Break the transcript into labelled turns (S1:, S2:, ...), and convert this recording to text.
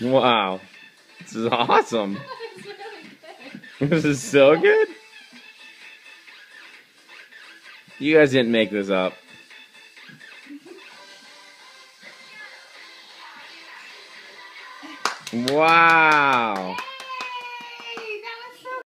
S1: Wow. This is awesome. This is so good. You guys didn't make this up. Wow.